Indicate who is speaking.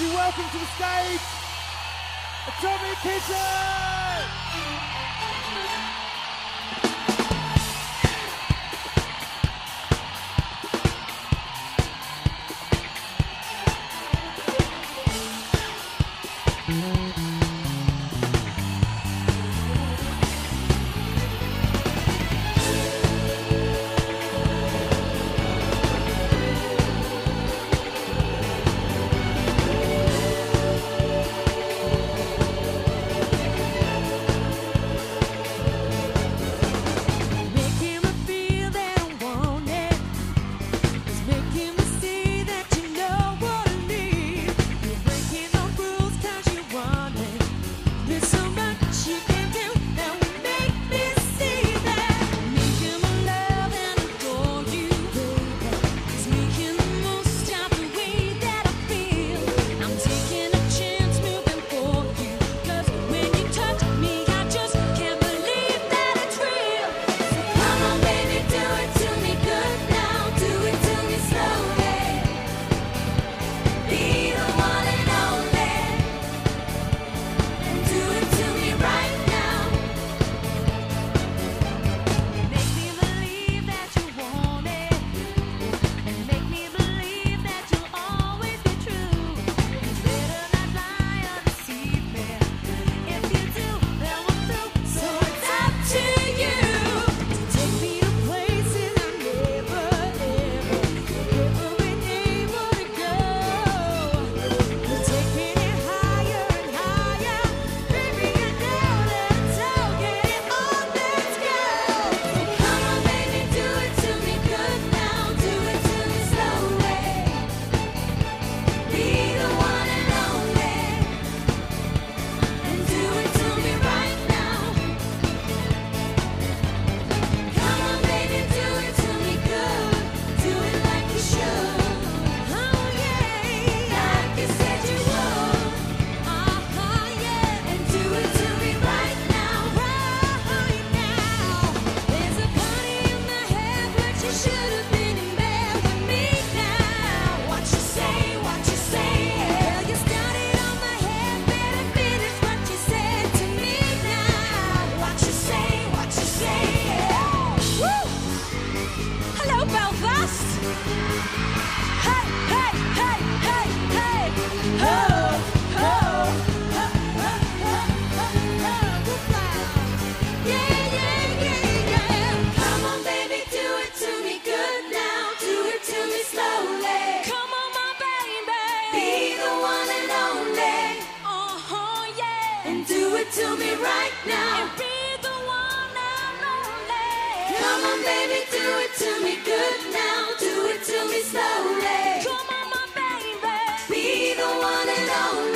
Speaker 1: you welcome to the stage, Tommy Kitchen! Música one and only.